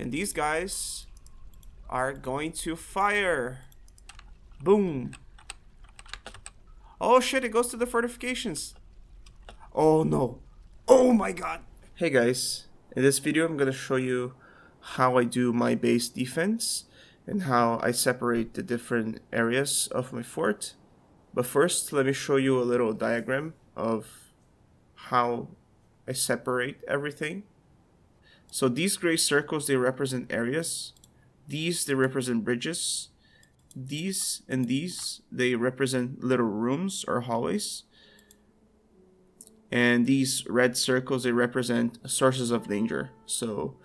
And these guys are going to fire. Boom. Oh shit, it goes to the fortifications. Oh no. Oh my god. Hey guys, in this video I'm going to show you how I do my base defense and how I separate the different areas of my fort. But first, let me show you a little diagram of how I separate everything. So these gray circles, they represent areas. These, they represent bridges. These and these, they represent little rooms or hallways. And these red circles, they represent sources of danger. So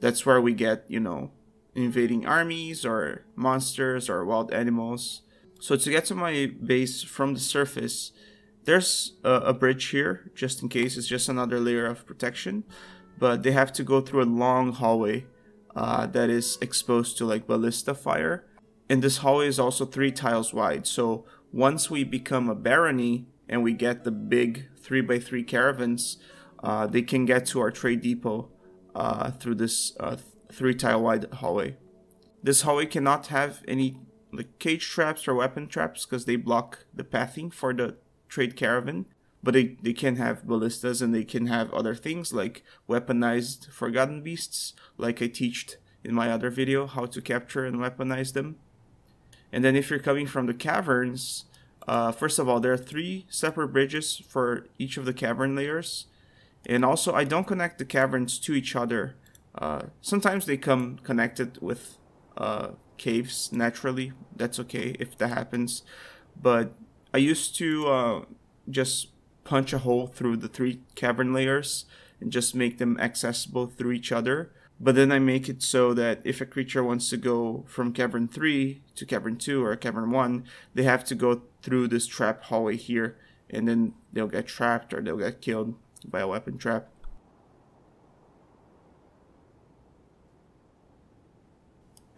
that's where we get, you know, invading armies or monsters or wild animals. So to get to my base from the surface, there's a, a, bridge here, just in case. It's just another layer of protection. But they have to go through a long hallway uh, that is exposed to like ballista fire. And this hallway is also three tiles wide. So once we become a barony and we get the big three by three caravans, uh, they can get to our trade depot uh, through this uh, three tile wide hallway. This hallway cannot have any like cage traps or weapon traps because they block the pathing for the trade caravan. But they, they can have ballistas and they can have other things like weaponized forgotten beasts, like I teached in my other video how to capture and weaponize them. And then if you're coming from the caverns, uh, first of all, there are three separate bridges for each of the cavern layers. And also, I don't connect the caverns to each other. Uh, sometimes they come connected with uh, caves naturally. That's okay if that happens. But I used to uh, just punch a hole through the three cavern layers and just make them accessible through each other. But then I make it so that if a creature wants to go from cavern 3 to cavern 2 or cavern 1, they have to go through this trap hallway here and then they'll get trapped or they'll get killed by a weapon trap.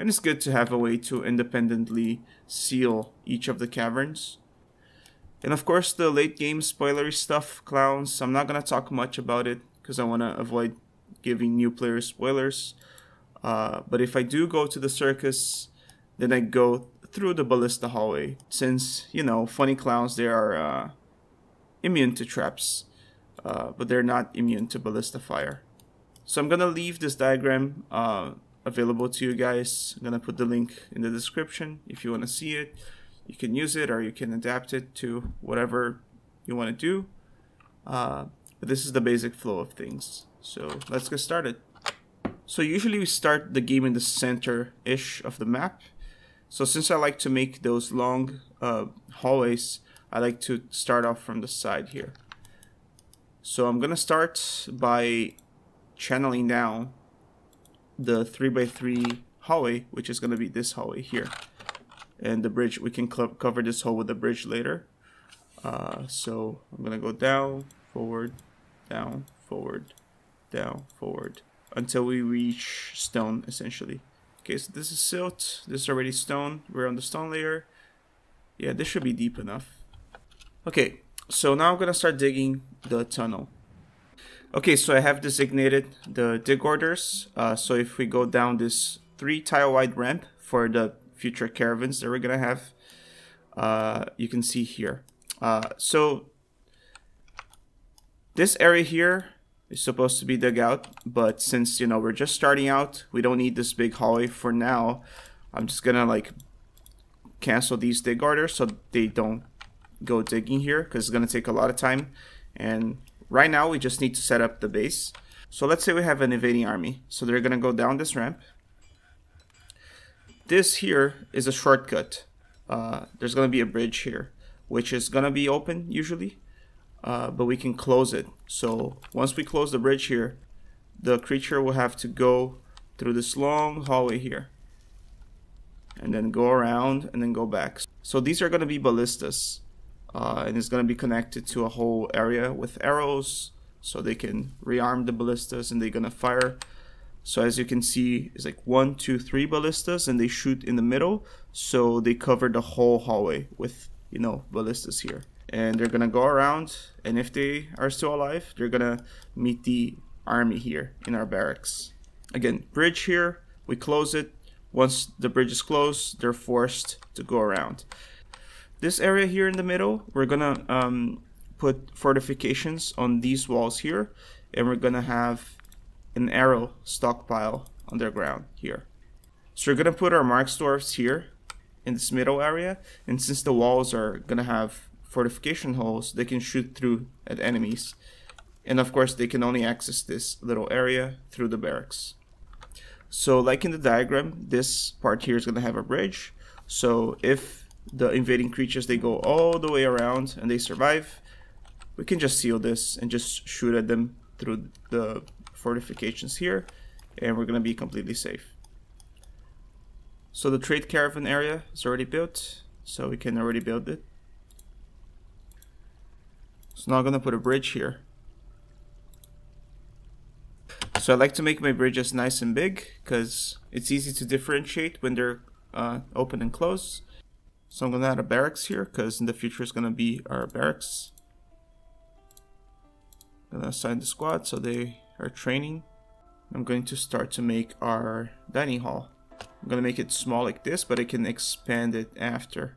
And it's good to have a way to independently seal each of the caverns. And of course the late game spoilery stuff, clowns, I'm not going to talk much about it because I want to avoid giving new players spoilers. Uh, but if I do go to the circus, then I go through the ballista hallway. Since, you know, funny clowns, they are uh, immune to traps, uh, but they're not immune to ballista fire. So I'm going to leave this diagram uh, available to you guys. I'm going to put the link in the description if you want to see it. You can use it or you can adapt it to whatever you want to do. Uh, but this is the basic flow of things. So let's get started. So usually we start the game in the center-ish of the map. So since I like to make those long uh, hallways, I like to start off from the side here. So I'm gonna start by channeling down the 3x3 hallway, which is gonna be this hallway here. And the bridge, we can cover this hole with the bridge later. Uh, so I'm gonna go down, forward, down, forward, down, forward, until we reach stone, essentially. Okay, so this is silt, this is already stone, we're on the stone layer. Yeah, this should be deep enough. Okay, so now I'm gonna start digging the tunnel. Okay, so I have designated the dig orders. Uh, so if we go down this three tile wide ramp for the future caravans that we're gonna have, uh, you can see here. Uh, so this area here is supposed to be dug out, but since, you know, we're just starting out, we don't need this big hallway for now. I'm just gonna like cancel these dig orders so they don't go digging here because it's gonna take a lot of time. And right now we just need to set up the base. So let's say we have an invading army. So they're gonna go down this ramp. This here is a shortcut. Uh, there's gonna be a bridge here, which is gonna be open usually uh, but we can close it. So once we close the bridge here, the creature will have to go through this long hallway here and then go around and then go back. So these are going to be ballistas uh, and it's going to be connected to a whole area with arrows so they can rearm the ballistas and they're going to fire. So as you can see, it's like one, two, three ballistas and they shoot in the middle. So they cover the whole hallway with, you know, ballistas here and they're gonna go around and if they are still alive they're gonna meet the army here in our barracks Again, bridge here, we close it. Once the bridge is closed, they're forced to go around. This area here in the middle, we're gonna um, put fortifications on these walls here, and we're gonna have an arrow stockpile underground here. So we're gonna put our Marksdwarfs here in this middle area, and since the walls are gonna have fortification holes, they can shoot through at enemies. And of course, they can only access this little area through the barracks. So like in the diagram, this part here is going to have a bridge. So if the invading creatures, they go all the way around and they survive, we can just seal this and just shoot at them through the fortifications here. And we're going to be completely safe. So the trade caravan area is already built. So we can already build it. So now I'm going to put a bridge here. So I like to make my bridges nice and big because it's easy to differentiate when they're uh, open and closed. So I'm going to add a barracks here because in the future it's going to be our barracks. I'm going to assign the squad so they are training. I'm going to start to make our dining hall. I'm going to make it small like this, but I can expand it after.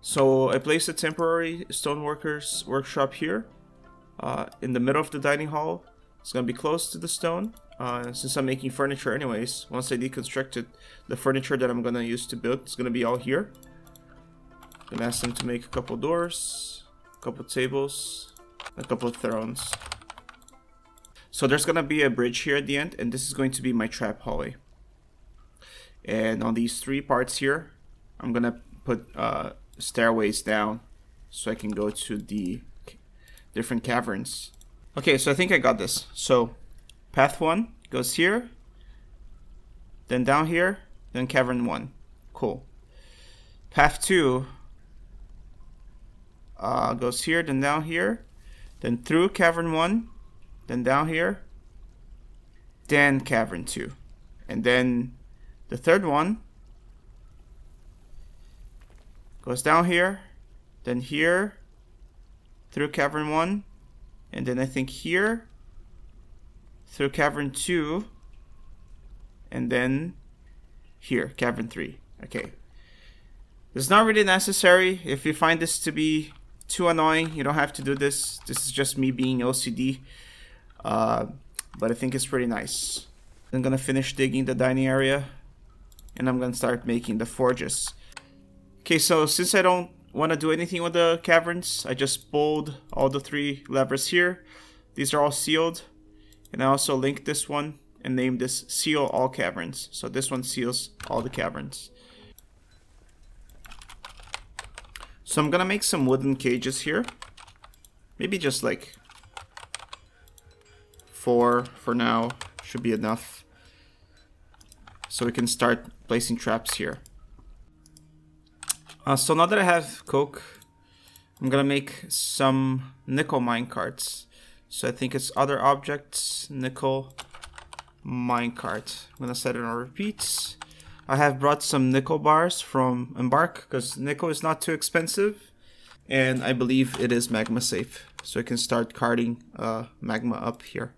So I placed a temporary stoneworkers workshop here uh, in the middle of the dining hall it's going to be close to the stone. Uh, since I'm making furniture anyways, once I deconstruct it, the furniture that I'm going to use to build is going to be all here. I'm going to ask them to make a couple doors, a couple tables, a couple thrones. So there's going to be a bridge here at the end, and this is going to be my trap hallway. And on these three parts here, I'm going to put uh, stairways down so I can go to the different caverns. Okay, so I think I got this. So path one goes here, then down here, then cavern one. Cool. Path two uh, goes here, then down here, then through cavern one, then down here, then cavern two. And then the third one goes down here, then here, through cavern one, and then I think here through cavern 2 and then here cavern 3 okay. It's not really necessary. If you find this to be too annoying you don't have to do this. This is just me being OCD uh, but I think it's pretty nice I'm gonna finish digging the dining area and I'm gonna start making the forges okay so since I don't want to do anything with the caverns, I just pulled all the three levers here. These are all sealed. And I also linked this one and named this seal all caverns. So this one seals all the caverns. So I'm gonna make some wooden cages here. Maybe just like four for now should be enough. So we can start placing traps here. Uh, so now that I have coke, I'm gonna make some nickel minecarts. So I think it's other objects, nickel minecart. I'm gonna set it on repeats. I have brought some nickel bars from Embark because nickel is not too expensive. And I believe it is magma safe. So I can start carting uh, magma up here.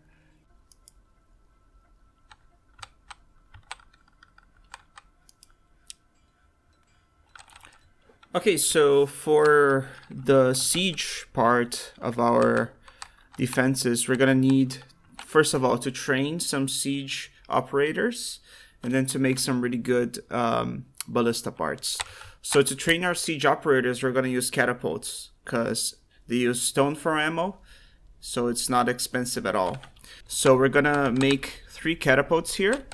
Okay, so for the siege part of our defenses, we're gonna need, first of all, to train some siege operators, and then to make some really good um, ballista parts. So to train our siege operators, we're gonna use catapults, because they use stone for ammo, so it's not expensive at all. So we're gonna make three catapults here.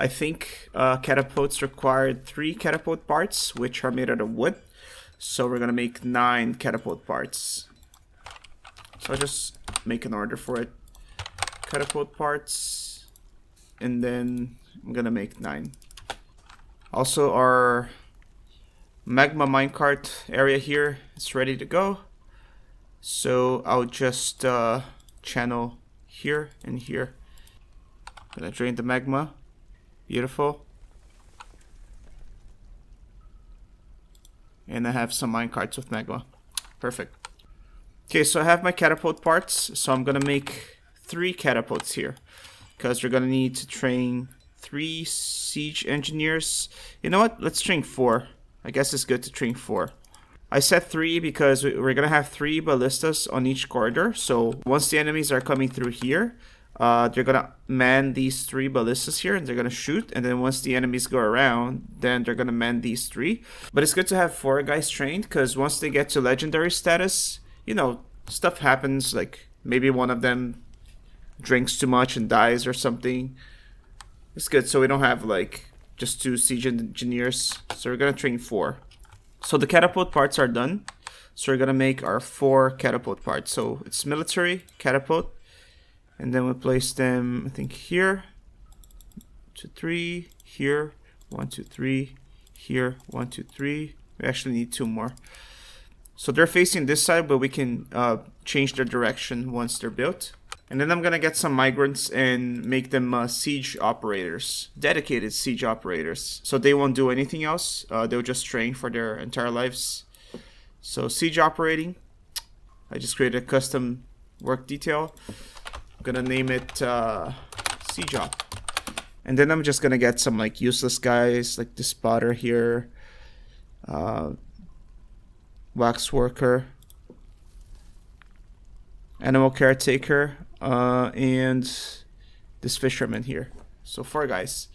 I think uh, catapults required three catapult parts, which are made out of wood. So we're gonna make nine catapult parts. So I'll just make an order for it. Catapult parts, and then I'm gonna make nine. Also our magma minecart area here is ready to go. So I'll just uh, channel here and here. Gonna drain the magma. Beautiful. And I have some mine minecarts with magma. Perfect. Okay, so I have my catapult parts, so I'm gonna make three catapults here. because we're gonna need to train three siege engineers. You know what? Let's train four. I guess it's good to train four. I said three because we're gonna have three ballistas on each corridor. So once the enemies are coming through here, uh, they're gonna man these three ballistas here and they're gonna shoot and then once the enemies go around then they're gonna man these three. But it's good to have four guys trained because once they get to legendary status you know stuff happens like maybe one of them drinks too much and dies or something. It's good so we don't have like just two siege engineers. So we're gonna train four. So the catapult parts are done. So we're gonna make our four catapult parts. So it's military catapult and then we place them I think here. Two three here. One two three here. One two three. We actually need two more. So they're facing this side but we can uh, change their direction once they're built. And then I'm gonna get some migrants and make them uh, siege operators dedicated siege operators. So they won't do anything else. Uh, they'll just train for their entire lives. So siege operating. I just created a custom work detail I'm gonna name it uh, Siege Op. And then I'm just gonna get some like useless guys like the spotter here, uh, wax worker, animal caretaker, uh, and this fisherman here. So four guys.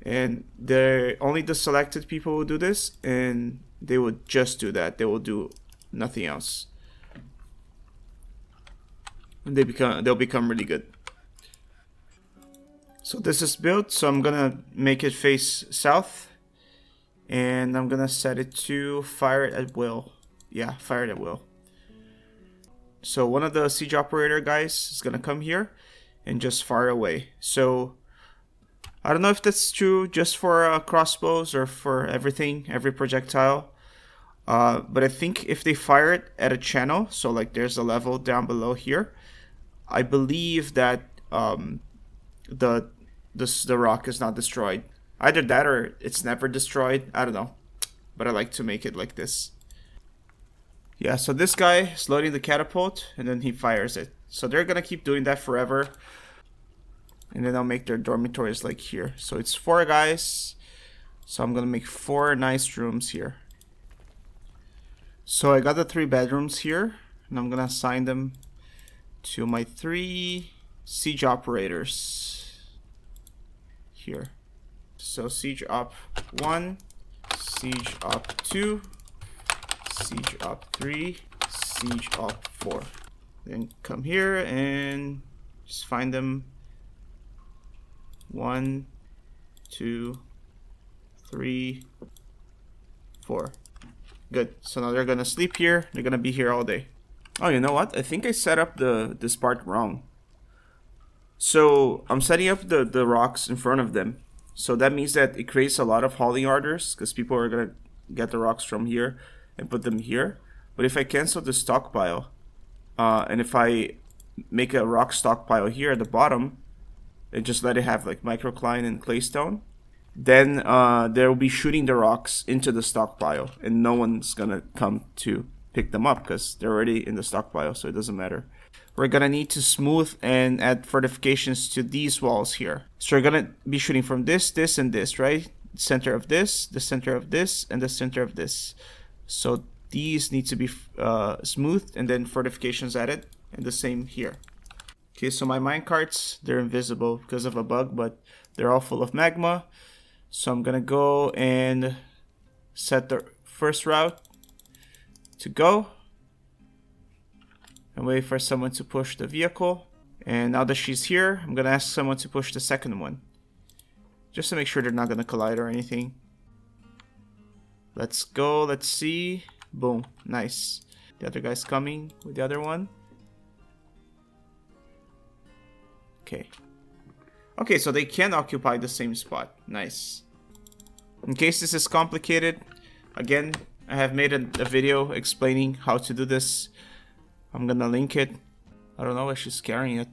And they're only the selected people will do this, and they would just do that. They will do nothing else and they become they'll become really good. So this is built, so I'm gonna make it face south and I'm gonna set it to fire it at will. Yeah, fire it at will. So one of the siege operator guys is gonna come here and just fire away. So I don't know if that's true just for uh, crossbows or for everything, every projectile. Uh, but I think if they fire it at a channel, so like there's a level down below here, I believe that um, the this the rock is not destroyed. Either that or it's never destroyed. I don't know, but I like to make it like this. Yeah, so this guy is loading the catapult and then he fires it. So they're gonna keep doing that forever. And then I'll make their dormitories like here. So it's four guys. So I'm gonna make four nice rooms here. So I got the three bedrooms here and I'm gonna assign them to my three siege operators here. So siege op 1, siege op 2, siege op 3, siege op 4. Then come here and just find them. One, two, three, four. Good. So now they're gonna sleep here. They're gonna be here all day. Oh, you know what? I think I set up the this part wrong. So I'm setting up the, the rocks in front of them. So that means that it creates a lot of hauling orders because people are going to get the rocks from here and put them here. But if I cancel the stockpile uh, and if I make a rock stockpile here at the bottom and just let it have like microcline and claystone, then uh, they'll be shooting the rocks into the stockpile and no one's going to come to pick them up because they're already in the stockpile, so it doesn't matter. We're gonna need to smooth and add fortifications to these walls here. So we're gonna be shooting from this, this, and this, right? Center of this, the center of this, and the center of this. So these need to be uh, smoothed and then fortifications added, and the same here. Okay, so my minecarts, they're invisible because of a bug, but they're all full of magma. So I'm gonna go and set the first route to go and wait for someone to push the vehicle. And now that she's here, I'm gonna ask someone to push the second one. Just to make sure they're not gonna collide or anything. Let's go, let's see. Boom, nice. The other guy's coming with the other one. Okay. Okay, so they can occupy the same spot. Nice. In case this is complicated, again, I have made a, a, video explaining how to do this. I'm gonna link it. I don't know why she's carrying it.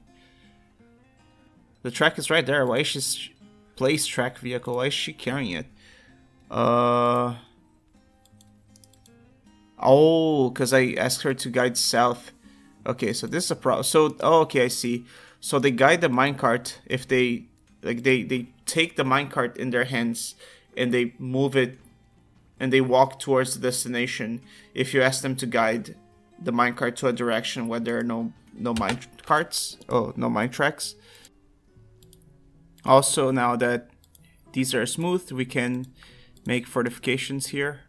The track is right there. Why is she place track vehicle? Why is she carrying it? Uh. Oh, because I asked her to guide south. Okay, so this is a problem. So, oh, okay, I see. So they guide the minecart if they like they they take the minecart in their hands and they move it and they walk towards the destination. If you ask them to guide the minecart to a direction where there are no no mine carts oh no mine tracks. Also now that these are smooth we can make fortifications here.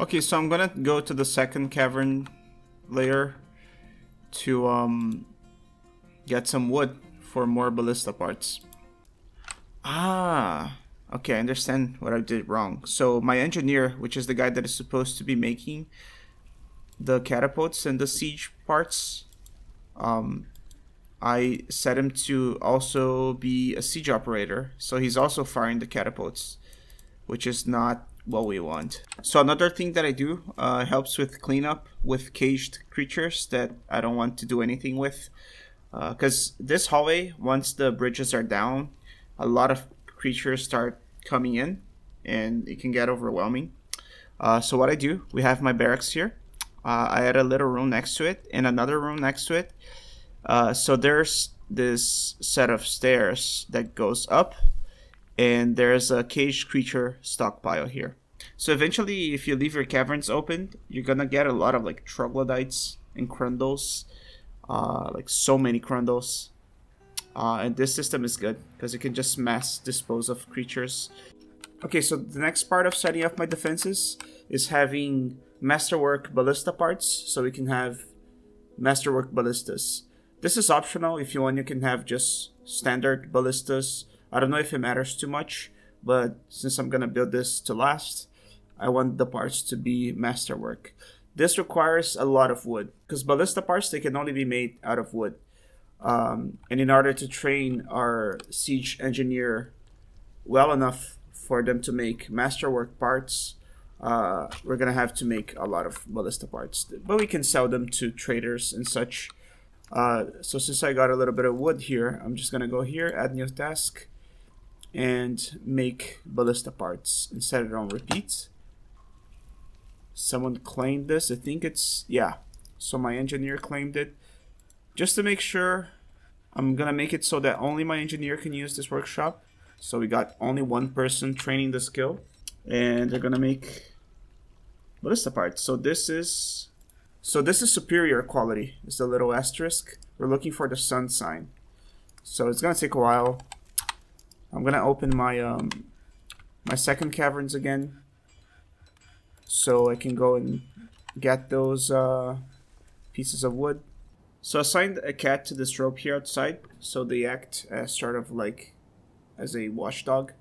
Okay so i'm gonna go to the second cavern layer to um get some wood for more ballista parts. Ah Okay, I understand what I did wrong. So my engineer, which is the guy that is supposed to be making the catapults and the siege parts, um, I set him to also be a siege operator. So he's also firing the catapults, which is not what we want. So another thing that I do uh, helps with cleanup with caged creatures that I don't want to do anything with. Because uh, this hallway, once the bridges are down, a lot of creatures start coming in and it can get overwhelming. Uh, so what I do, we have my barracks here. Uh, I add a little room next to it and another room next to it. Uh, so there's this set of stairs that goes up and there's a caged creature stockpile here. So eventually, if you leave your caverns open, you're gonna get a lot of like troglodytes and crundles, uh, like so many crundles. Uh, and this system is good because it can just mass dispose of creatures. Okay, so the next part of setting up my defenses is having masterwork ballista parts, so we can have masterwork ballistas. This is optional. If you want, you can have just standard ballistas. I don't know if it matters too much, but since I'm gonna build this to last, I want the parts to be masterwork. This requires a lot of wood, because ballista parts, they can only be made out of wood. Um, and in order to train our siege engineer well enough for them to make masterwork parts, uh, we're gonna have to make a lot of ballista parts. But we can sell them to traders and such. Uh, so since I got a little bit of wood here, I'm just gonna go here, add new task, and make ballista parts and set it on repeat. Someone claimed this. I think it's yeah. So my engineer claimed it. Just to make sure, I'm gonna make it so that only my engineer can use this workshop. So we got only one person training the skill. And they're gonna make ballista parts. So this is so this is superior quality. It's a little asterisk. We're looking for the sun sign. So it's gonna take a while. I'm gonna open my um my second caverns again. So I can go and get those uh, pieces of wood. So I assigned a cat to this rope here outside, so they act as sort of like as a watchdog.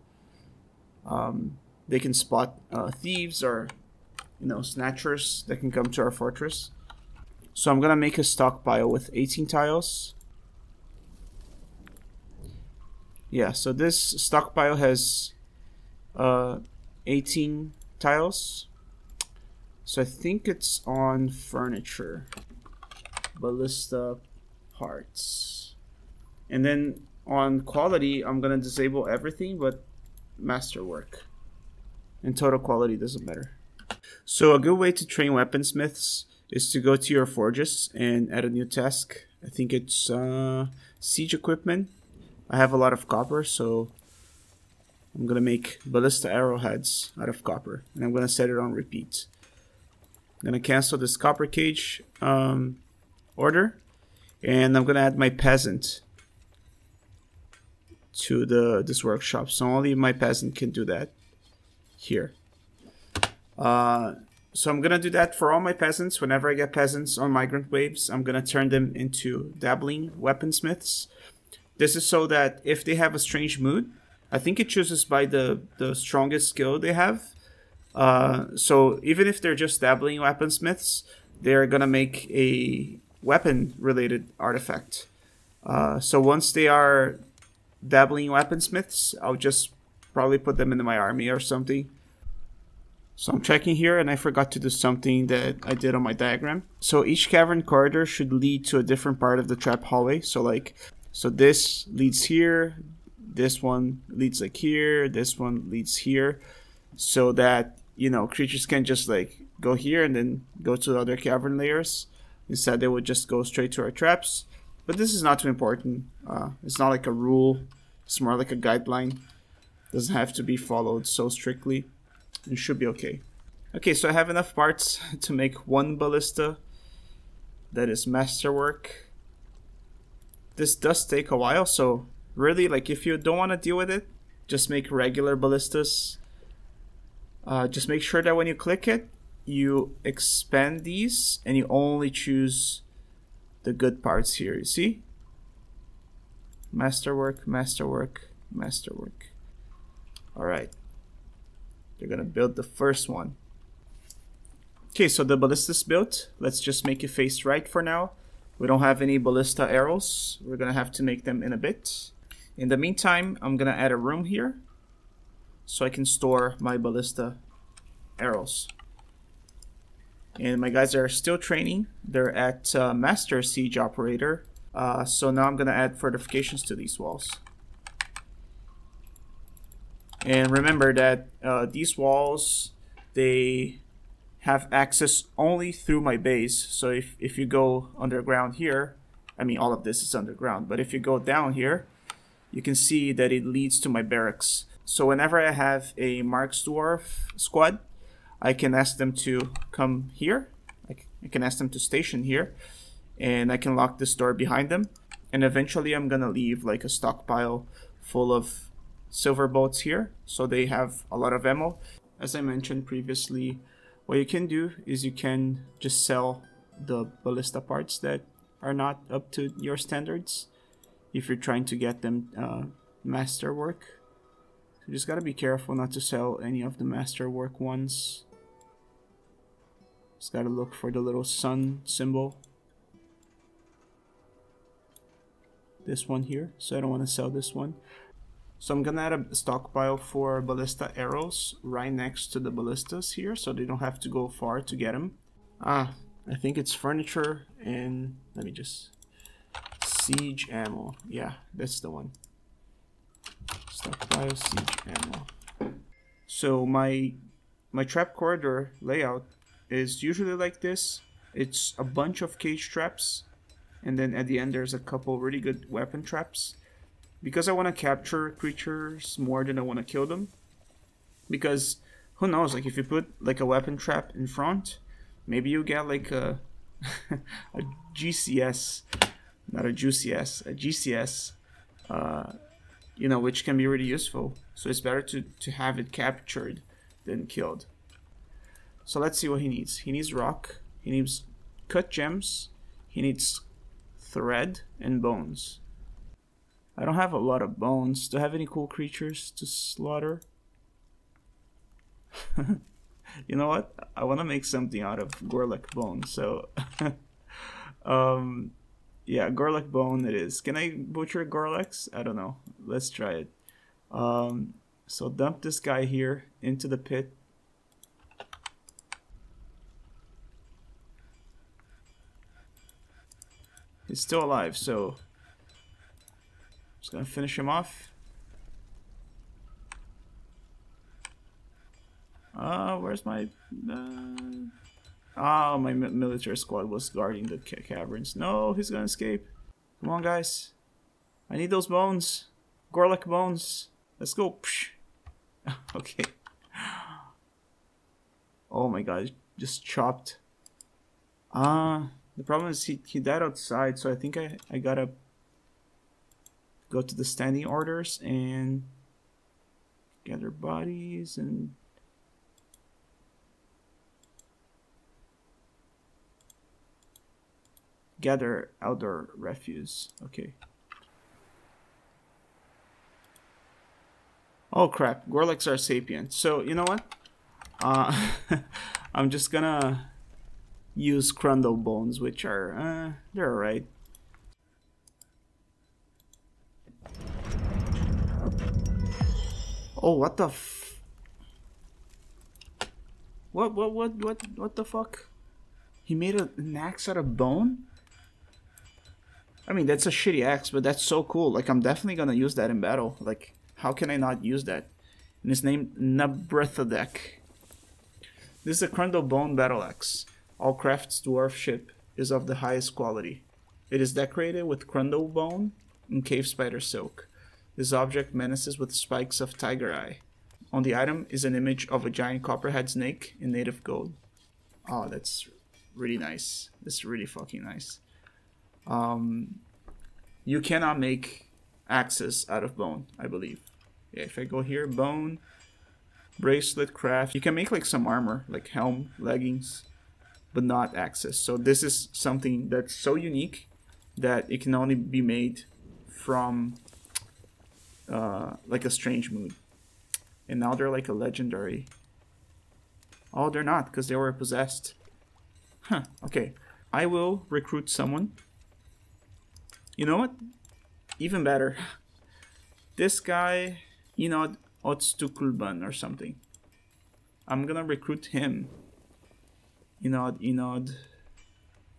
Um, they can spot uh, thieves or you know snatchers that can come to our fortress. So I'm gonna make a stockpile with 18 tiles. Yeah, so this stockpile has uh, 18 tiles. So I think it's on furniture ballista parts. And then on quality, I'm gonna disable everything but masterwork. And total quality doesn't matter. So a good way to train weaponsmiths is to go to your forges and add a new task. I think it's uh, siege equipment. I have a lot of copper, so I'm gonna make ballista arrowheads out of copper, and I'm gonna set it on repeat. I'm gonna cancel this copper cage. Um, order and I'm gonna add my peasant to the this workshop. So only my peasant can do that here. Uh, so I'm gonna do that for all my peasants. Whenever I get peasants on migrant waves I'm gonna turn them into dabbling weaponsmiths. This is so that if they have a strange mood I think it chooses by the the strongest skill they have. Uh, so even if they're just dabbling weaponsmiths they're gonna make a weapon related artifact. Uh, so once they are dabbling weaponsmiths, I'll just probably put them into my army or something. So I'm checking here and I forgot to do something that I did on my diagram. So each cavern corridor should lead to a different part of the trap hallway. So like, so this leads here, this one leads like here, this one leads here. So that, you know, creatures can just like go here and then go to the other cavern layers. Instead, they would just go straight to our traps. But this is not too important. Uh, it's not like a rule. It's more like a guideline. Doesn't have to be followed so strictly. It should be okay. Okay, so I have enough parts to make one ballista. That is masterwork. This does take a while, so really, like, if you don't want to deal with it, just make regular ballistas. Uh, just make sure that when you click it, you expand these and you only choose the good parts here. You see? Masterwork, masterwork, masterwork. Alright. They're gonna build the first one. Okay, so the ballista's built. Let's just make it face right for now. We don't have any ballista arrows. We're gonna have to make them in a bit. In the meantime, I'm gonna add a room here so I can store my ballista arrows. And my guys are still training. They're at uh, Master Siege Operator. Uh, so now I'm gonna add fortifications to these walls. And remember that uh, these walls, they have access only through my base. So if, if you go underground here, I mean all of this is underground, but if you go down here, you can see that it leads to my barracks. So whenever I have a Marks Dwarf squad, I can ask them to come here. I can ask them to station here, and I can lock this door behind them. And eventually I'm gonna leave like a stockpile full of silver bolts here, so they have a lot of ammo. As I mentioned previously, what you can do is you can just sell the ballista parts that are not up to your standards if you're trying to get them uh, masterwork. You just gotta be careful not to sell any of the masterwork ones. Just gotta look for the little sun symbol. This one here, so I don't want to sell this one. So I'm gonna add a stockpile for ballista arrows right next to the ballistas here, so they don't have to go far to get them. Ah, I think it's furniture and let me just siege ammo. Yeah, that's the one. Stockpile siege ammo. So my my trap corridor layout is usually like this. It's a bunch of cage traps, and then at the end there's a couple really good weapon traps. Because I want to capture creatures more than I want to kill them. Because who knows, like if you put like a weapon trap in front, maybe you get like a a GCS, not a GCS, a GCS, uh, you know, which can be really useful. So it's better to, to have it captured than killed. So let's see what he needs. He needs rock, he needs cut gems, he needs thread and bones. I don't have a lot of bones. Do I have any cool creatures to slaughter? you know what? I want to make something out of Gorlak bone. So, um, yeah, Gorlak bone it is. Can I butcher Gorlaks? I don't know. Let's try it. Um, so dump this guy here into the pit. He's still alive, so I'm just gonna finish him off. Uh, where's my... Uh, oh, my military squad was guarding the ca caverns. No, he's gonna escape. Come on, guys. I need those bones. Gorlak bones. Let's go. okay. Oh my god, just chopped. Ah. Uh, the problem is he, he died outside, so I think I, I gotta go to the standing orders and gather bodies and gather outdoor refuse. Okay. Oh crap, Gorlaks are sapient. So, you know what? Uh, I'm just gonna use Crundle bones, which are, uh, they're alright. Oh, what the f- What, what, what, what, what the fuck? He made a, an axe out of bone? I mean, that's a shitty axe, but that's so cool. Like, I'm definitely gonna use that in battle. Like, how can I not use that? And it's named Nabrethadek. This is a Crundle Bone Battle Axe. All crafts dwarf ship is of the highest quality. It is decorated with crundle bone and cave spider silk. This object menaces with spikes of tiger eye. On the item is an image of a giant copperhead snake in native gold. Oh, that's really nice. That's really fucking nice. Um, you cannot make axes out of bone, I believe. Yeah, if I go here, bone, bracelet, craft, you can make like some armor, like helm, leggings, but not access. So this is something that's so unique that it can only be made from uh, like a strange mood. And now they're like a legendary. Oh, they're not because they were possessed. Huh, okay. I will recruit someone. You know what? Even better. This guy, Inod Otstukulban or something. I'm gonna recruit him. Inod, Inod,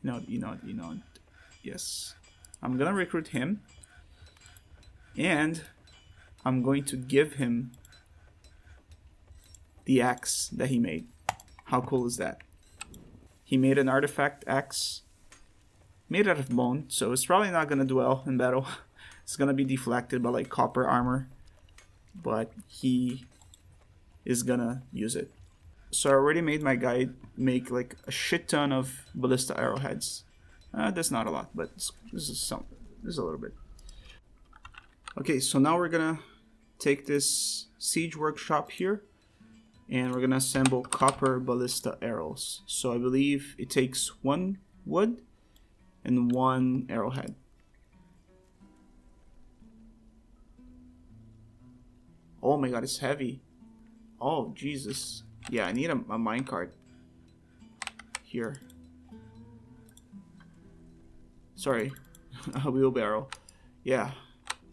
Inod, Inod, Inod. Yes. I'm gonna recruit him. And I'm going to give him the axe that he made. How cool is that? He made an artifact axe made out of bone, so it's probably not gonna do well in battle. it's gonna be deflected by like copper armor, but he is gonna use it. So I already made my guy make like a shit ton of ballista arrowheads. Uh, that's not a lot, but this is some. This is a little bit. Okay, so now we're gonna take this siege workshop here and we're gonna assemble copper ballista arrows. So I believe it takes one wood and one arrowhead. Oh my god, it's heavy. Oh, Jesus. Yeah, I need a, a minecart. Here. Sorry, a wheelbarrow. Yeah,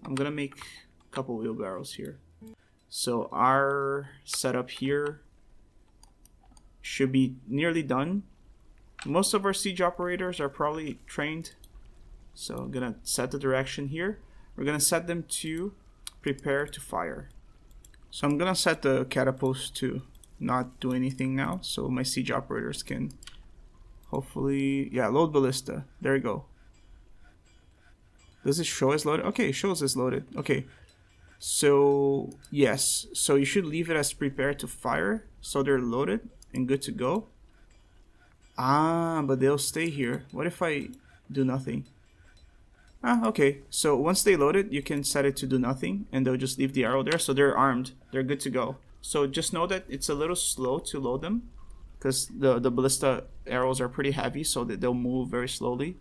I'm gonna make a couple wheelbarrows here. So our setup here should be nearly done. Most of our siege operators are probably trained. So I'm gonna set the direction here. We're gonna set them to prepare to fire. So I'm gonna set the catapults to not do anything now so my siege operators can hopefully yeah load ballista there you go does it show as loaded? Okay, it shows as loaded. Okay. So, yes. So you should leave it as prepared to fire. So they're loaded and good to go. Ah, but they'll stay here. What if I do nothing? Ah, okay. So once they load it, you can set it to do nothing. And they'll just leave the arrow there. So they're armed. They're good to go. So just know that it's a little slow to load them. Because the, the ballista arrows are pretty heavy. So that they'll move very slowly.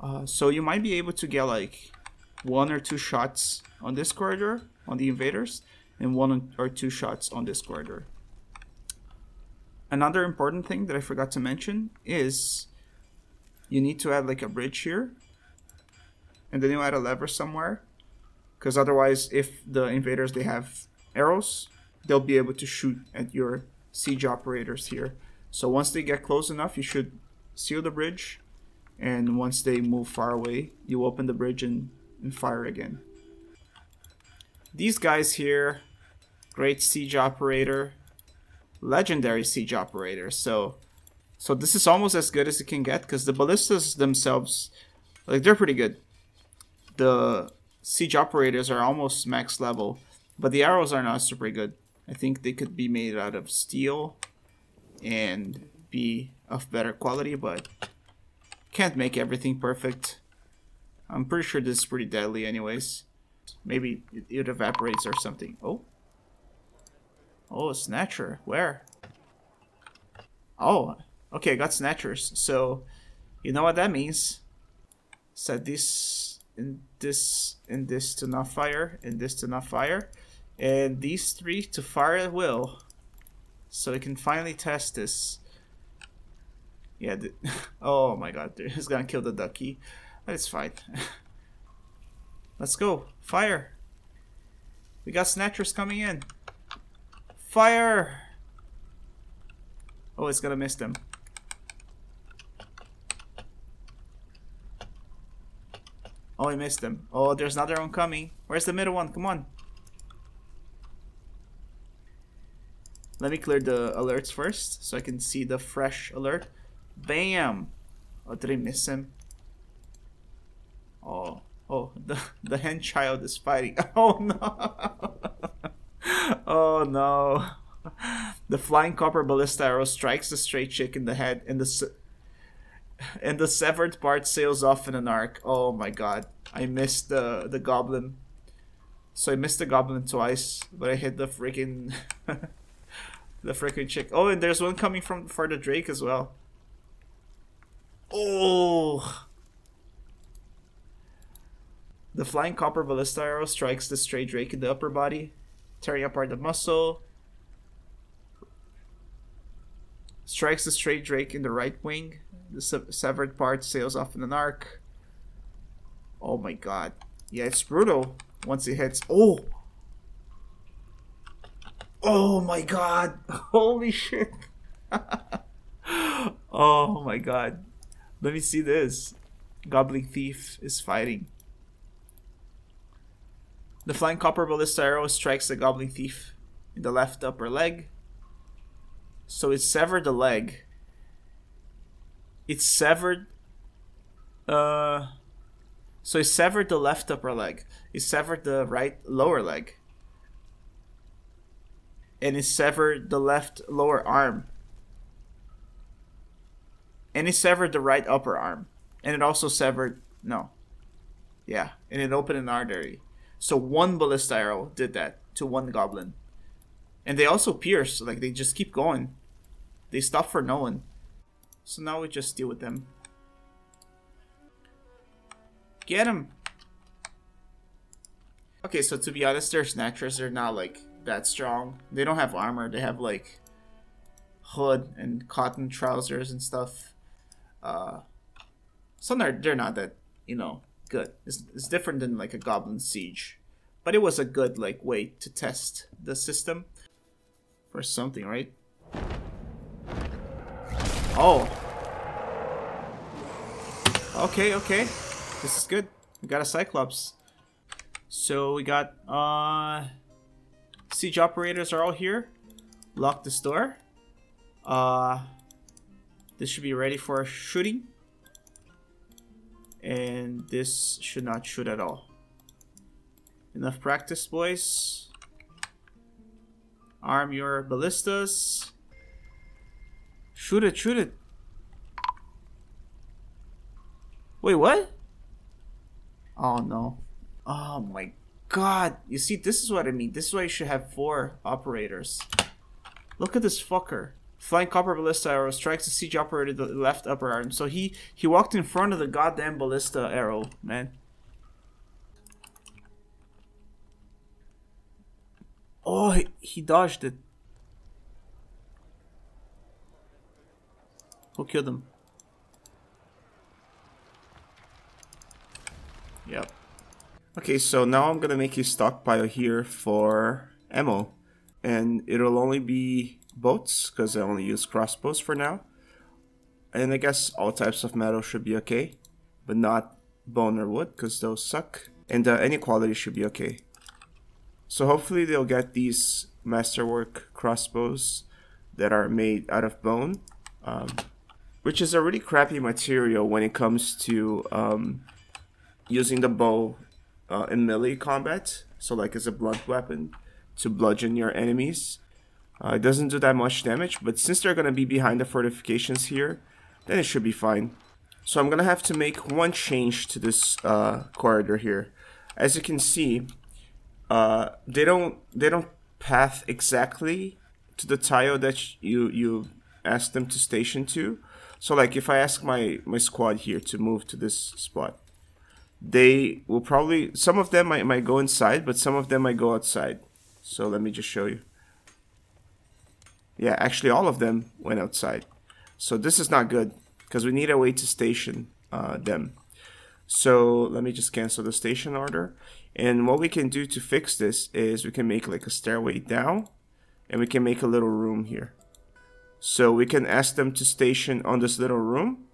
Uh, so you might be able to get like one or two shots on this corridor on the invaders and one or two shots on this corridor. Another important thing that I forgot to mention is you need to add like a bridge here and then you add a lever somewhere because otherwise if the invaders they have arrows they'll be able to shoot at your siege operators here. So once they get close enough you should seal the bridge. And once they move far away you open the bridge and, and fire again. These guys here great siege operator legendary siege operator. So so this is almost as good as it can get because the ballistas themselves like they're pretty good. The siege operators are almost max level but the arrows are not super good i think they could be made out of steel and be of better quality but can't make everything perfect. I'm pretty sure this is pretty deadly anyways. Maybe it, it evaporates or something. Oh. Oh, Snatcher. Where? Oh, okay, I got Snatchers. So, you know what that means. Set this and this and this to not fire and this to not fire. And these three to fire at will. So we can finally test this yeah. Oh my god. He's gonna kill the ducky. Let's fight. Let's go. Fire. We got snatchers coming in. Fire! Oh, it's gonna miss them. Oh, he missed them. Oh, there's another one coming. Where's the middle one? Come on. Let me clear the alerts first so I can see the fresh alert. Bam! Oh, did I miss him? Oh, oh, the, the hen child is fighting. Oh no! oh no! The flying copper ballista arrow strikes the stray chick in the head, and the and the severed part sails off in an arc. Oh my god! I missed the the goblin. So I missed the goblin twice, but I hit the freaking the freaking chick. Oh, and there's one coming from for the drake as well. Oh. The flying copper ballista arrow strikes the stray drake in the upper body, tearing apart the muscle. Strikes the stray drake in the right wing. The severed part sails off in an arc. Oh my god. Yeah, it's brutal once it hits. Oh! Oh my god! Holy shit! oh my god. Let me see this. Goblin Thief is fighting. The flying copper ballista arrow strikes the Goblin Thief in the left upper leg. So it severed the leg. It severed uh so it severed the left upper leg. It severed the right lower leg. And it severed the left lower arm. And it severed the right upper arm. And it also severed no. Yeah, and it opened an artery. So one ballista arrow did that to one goblin. And they also pierce, like they just keep going. They stop for no one. So now we just deal with them. Get him! Okay, so to be honest, their snatchers they're not like that strong. They don't have armor, they have like hood and cotton trousers and stuff. Uh, so they're, they're not that, you know, good. It's, it's different than like a Goblin Siege. But it was a good like way to test the system for something, right? Oh. Okay, okay. This is good. We got a Cyclops. So we got uh siege operators are all here. Lock this door. Uh this should be ready for shooting. And this should not shoot at all. Enough practice, boys. Arm your ballistas. Shoot it, shoot it. Wait, what? Oh no. Oh my god. You see, this is what I mean. This is why you should have four operators. Look at this fucker. Flying copper ballista arrow strikes the siege operator the left upper arm. So he he walked in front of the goddamn ballista arrow, man. Oh, he, he dodged it. Who killed him? Yep. Okay, so now I'm gonna make a stockpile here for ammo. And it'll only be boats, because I only use crossbows for now. And I guess all types of metal should be okay, but not bone or wood, because those suck. And uh, any quality should be okay. So hopefully they'll get these masterwork crossbows that are made out of bone, um, which is a really crappy material when it comes to um, using the bow uh, in melee combat, so like as a blunt weapon to bludgeon your enemies. Uh, it doesn't do that much damage, but since they're going to be behind the fortifications here, then it should be fine. So I'm going to have to make one change to this uh, corridor here. As you can see, uh, they don't they don't path exactly to the tile that you you ask them to station to. So like if I ask my my squad here to move to this spot, they will probably some of them might, might go inside but some of them might go outside. So let me just show you. Yeah actually all of them went outside. So this is not good because we need a way to station uh, them. So let me just cancel the station order. And what we can do to fix this is we can make like a stairway down and we can make a little room here. So we can ask them to station on this little room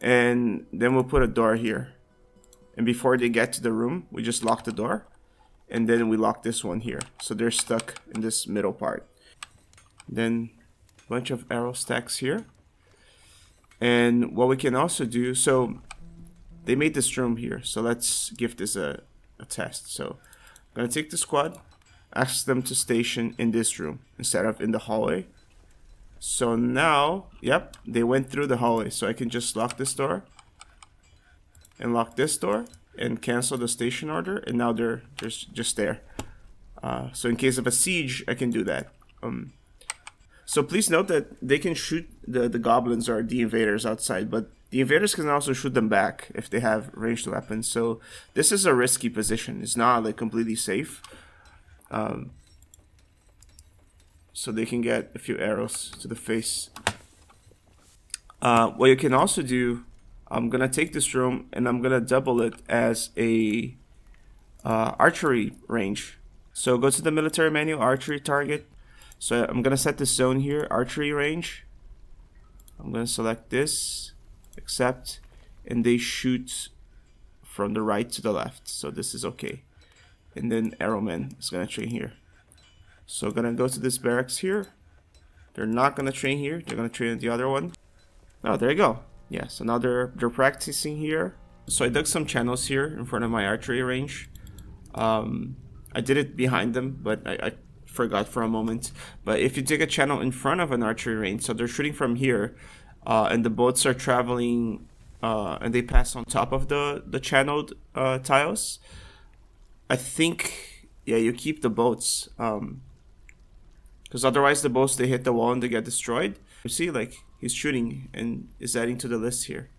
and then we'll put a door here and before they get to the room, we just lock the door. And then we lock this one here. So they're stuck in this middle part. Then a bunch of arrow stacks here. And what we can also do, so they made this room here, so let's give this a, a test. So I'm gonna take the squad, ask them to station in this room instead of in the hallway. So now, yep, they went through the hallway. So I can just lock this door and lock this door and cancel the station order. And now they're just, just there. Uh, so in case of a siege, I can do that. Um, so please note that they can shoot the, the goblins or the invaders outside, but the invaders can also shoot them back if they have ranged weapons. So this is a risky position. It's not like completely safe. Um, so they can get a few arrows to the face. Uh, what you can also do, I'm gonna take this room and I'm gonna double it as a uh, archery range. So go to the military menu, archery target. So I'm gonna set this zone here, archery range. I'm gonna select this, accept, and they shoot from the right to the left. So this is okay. And then Arrowman is gonna train here. So gonna go to this barracks here. They're not gonna train here. They're gonna train the other one. Oh, there you go. Yeah, so now they're, they're practicing here. So I dug some channels here in front of my archery range. Um, I did it behind them, but I, I forgot for a moment. But if you dig a channel in front of an archery range, so they're shooting from here, uh, and the boats are traveling, uh, and they pass on top of the the channeled uh, tiles. I think, yeah, you keep the boats. Um, because otherwise the boats they hit the wall and they get destroyed. You see, like he's shooting and is adding to the list here.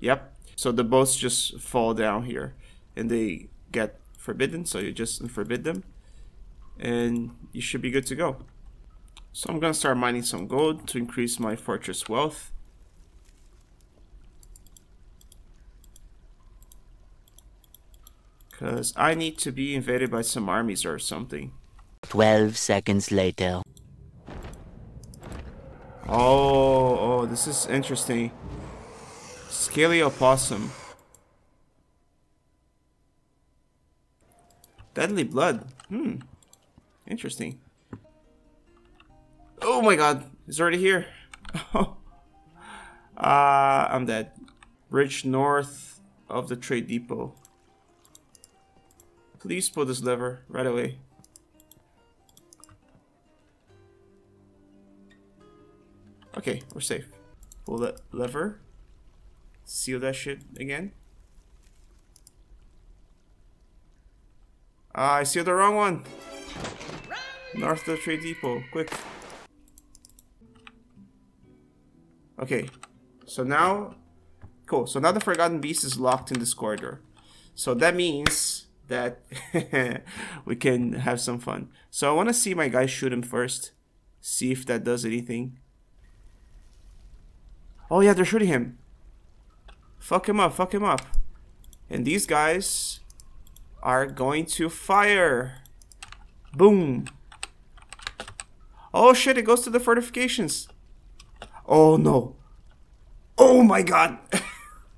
Yep. So the boats just fall down here and they get forbidden. So you just forbid them and you should be good to go. So I'm gonna start mining some gold to increase my fortress wealth. Because I need to be invaded by some armies or something. 12 seconds later. Oh, oh, this is interesting. Scaly opossum. Deadly blood. Hmm. Interesting. Oh my god, he's already here. uh, I'm dead. Bridge north of the trade depot. Please pull this lever right away. Okay, we're safe. Pull that lever. Seal that shit again. Ah, I sealed the wrong one. North of the trade depot. Quick. Okay. So now... Cool. So now the Forgotten Beast is locked in this corridor. So that means that we can have some fun. So I want to see my guy shoot him first. See if that does anything. Oh yeah, they're shooting him. Fuck him up, fuck him up. And these guys are going to fire. Boom. Oh shit, it goes to the fortifications. Oh no. Oh my god.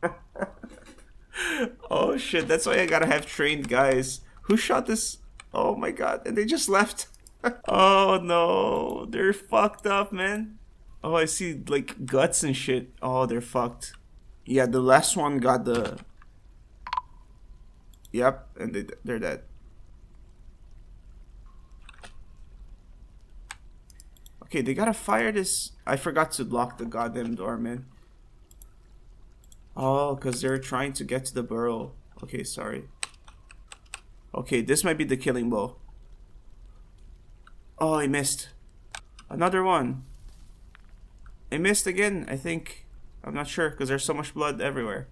oh shit, that's why I gotta have trained guys. Who shot this? Oh my god, and they just left. oh no, they're fucked up, man. Oh, I see like guts and shit. Oh, they're fucked. Yeah, the last one got the. Yep, and they, they're dead. Okay, they gotta fire this. I forgot to lock the goddamn door, man. Oh, because they're trying to get to the burrow. Okay, sorry. Okay, this might be the killing blow. Oh, I missed. Another one. I missed again, I think. I'm not sure, because there's so much blood everywhere.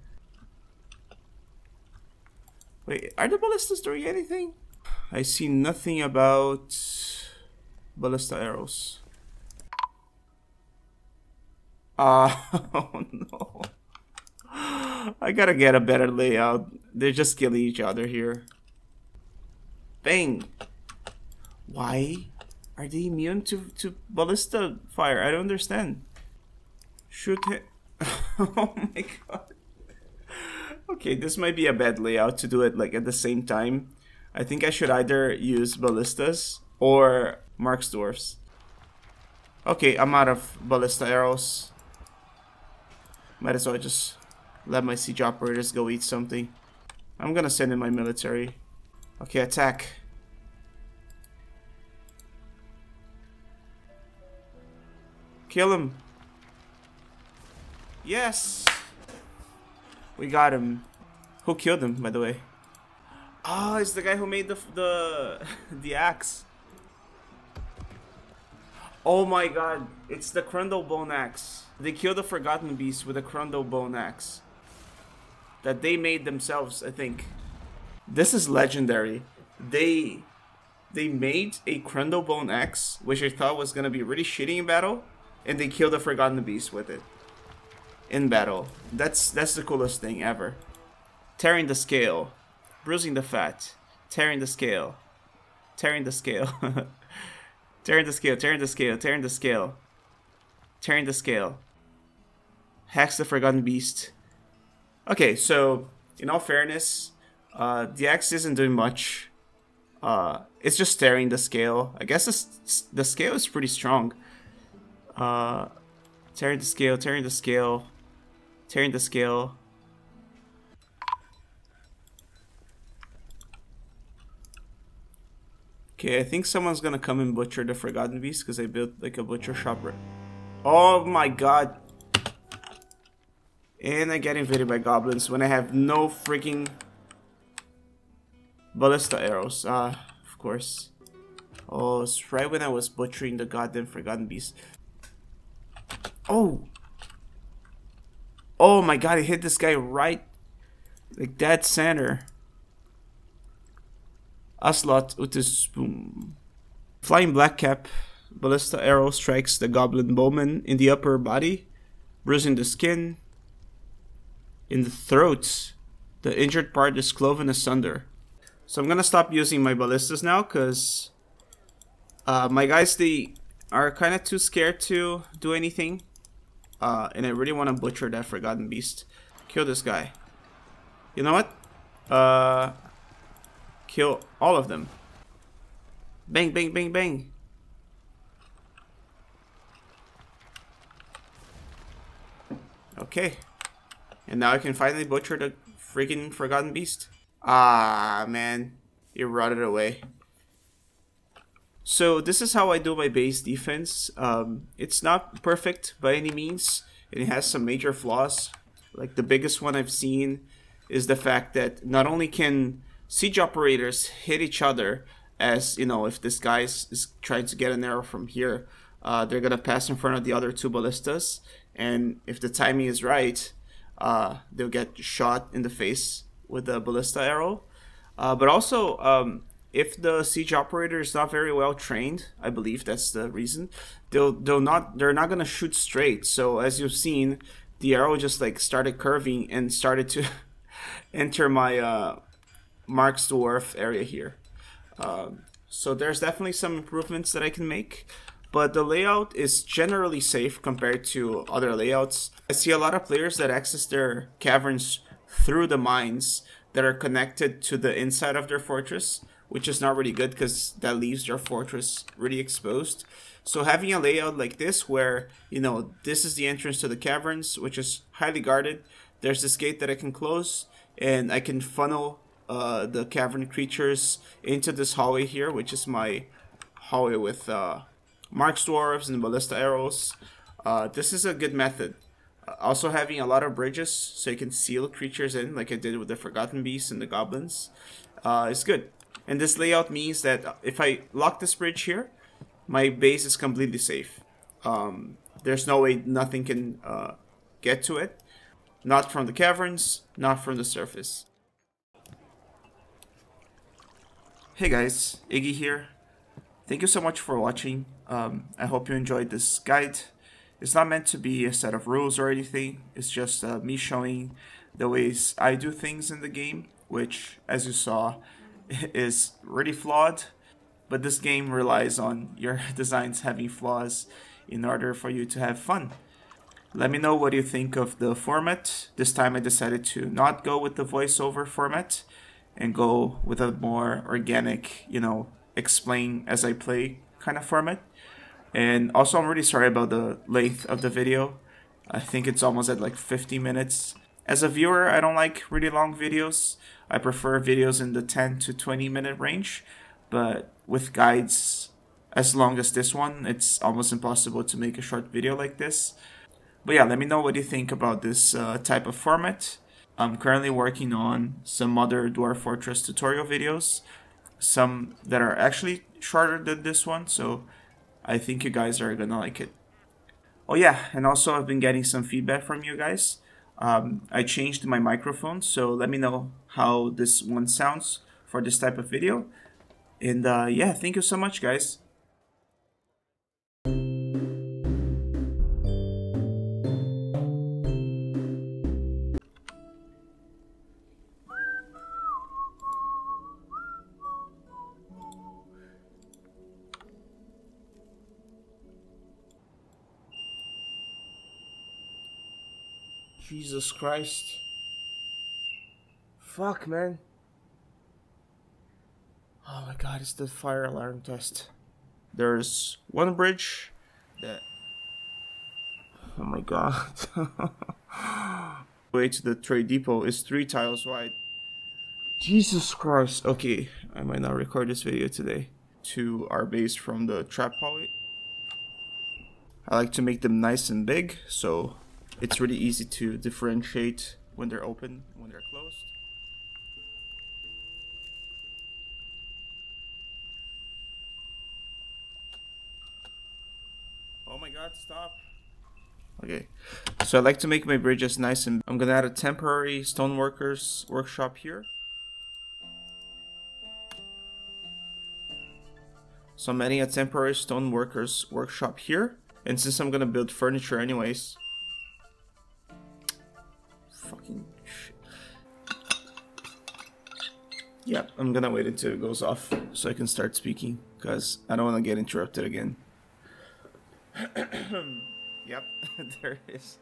Wait, are the ballistas doing anything? I see nothing about ballista arrows. Ah, uh, oh no. I gotta get a better layout. They're just killing each other here. Bang! Why are they immune to, to ballista fire? I don't understand. Shoot him. oh my god. Okay, this might be a bad layout to do it like at the same time. I think I should either use ballistas or marksdwarfs. Okay, I'm out of ballista arrows. Might as well just let my siege operators go eat something. I'm gonna send in my military. Okay, attack. Kill him. Yes! We got him. Who killed him, by the way? Oh, it's the guy who made the the the axe. Oh my god, it's the Crundle Bone Axe. They killed the Forgotten Beast with a Crundle Bone Axe. That they made themselves, I think. This is legendary. They they made a Crundle Bone Axe, which I thought was gonna be really shitty in battle, and they killed the Forgotten Beast with it. In battle. That's that's the coolest thing ever. Tearing the scale. Bruising the fat. Tearing the scale. Tearing the scale. tearing the scale, tearing the scale, tearing the scale. Tearing the scale. Hex the Forgotten Beast. Okay, so in all fairness, uh, the axe isn't doing much. Uh, it's just tearing the scale. I guess this, the scale is pretty strong. Uh, tearing the scale, tearing the scale, tearing the scale. Okay, I think someone's gonna come and butcher the Forgotten Beast because I built like a butcher shop. Oh my god. And I get invaded by goblins when I have no freaking ballista arrows. Ah, uh, of course. Oh, it's right when I was butchering the goddamn Forgotten Beast. Oh! Oh my god, he hit this guy right like dead center. Aslot Utisboom. Flying black cap. ballista arrow strikes the goblin bowman in the upper body, bruising the skin. In the throat, the injured part is cloven asunder. So I'm gonna stop using my ballistas now, cause uh, my guys they are kind of too scared to do anything, uh, and I really want to butcher that forgotten beast. Kill this guy. You know what? Uh, kill all of them. Bang, bang, bang, bang. Okay. And now I can finally butcher the freaking Forgotten Beast. Ah, man. You rotted away. So this is how I do my base defense. Um, it's not perfect by any means. And it has some major flaws. Like the biggest one I've seen is the fact that not only can siege operators hit each other as, you know, if this guy is, is trying to get an arrow from here, uh, they're going to pass in front of the other two ballistas. And if the timing is right, uh, they'll get shot in the face with the ballista arrow. Uh, but also, um, if the siege operator is not very well trained, I believe that's the reason. They'll they'll not they're not gonna shoot straight. So as you've seen, the arrow just like started curving and started to enter my uh, marksdwarf area here. Um, so there's definitely some improvements that I can make but the layout is generally safe compared to other layouts. I see a lot of players that access their caverns through the mines that are connected to the inside of their fortress, which is not really good because that leaves your fortress really exposed. So having a layout like this where, you know, this is the entrance to the caverns, which is highly guarded. There's this gate that I can close and I can funnel uh, the cavern creatures into this hallway here, which is my hallway with uh, marksdwarves and ballista arrows. Uh, this is a good method. Uh, also having a lot of bridges so you can seal creatures in like I did with the Forgotten Beasts and the Goblins uh, is good. And this layout means that if I lock this bridge here, my base is completely safe. Um, there's no way nothing can uh, get to it. Not from the caverns, not from the surface. Hey guys, Iggy here. Thank you so much for watching. Um, I hope you enjoyed this guide. It's not meant to be a set of rules or anything. It's just uh, me showing the ways I do things in the game, which, as you saw, is really flawed. But this game relies on your designs having flaws in order for you to have fun. Let me know what you think of the format. This time I decided to not go with the voiceover format and go with a more organic, you know, explain as I play kind of format. And also, I'm really sorry about the length of the video. I think it's almost at like 50 minutes. As a viewer, I don't like really long videos. I prefer videos in the 10 to 20 minute range, but with guides as long as this one, it's almost impossible to make a short video like this. But yeah, let me know what you think about this uh, type of format. I'm currently working on some other Dwarf Fortress tutorial videos, some that are actually shorter than this one, so I think you guys are gonna like it. Oh yeah, and also I've been getting some feedback from you guys. Um, I changed my microphone, so let me know how this one sounds for this type of video. And uh, yeah, thank you so much, guys. Jesus Christ. Fuck, man. Oh my god, it's the fire alarm test. There's one bridge that. Oh my god. Way to the trade depot is three tiles wide. Jesus Christ. Okay, I might not record this video today. To our base from the trap hallway. I like to make them nice and big, so it's really easy to differentiate when they're open when they're closed. Oh my god, stop. Okay, so I like to make my bridges nice and I'm gonna add a temporary stoneworkers workshop here. So I'm adding a temporary stoneworkers workshop here. And since I'm gonna build furniture anyways, Yep, I'm gonna wait until it goes off so I can start speaking because I don't want to get interrupted again. yep, there it is.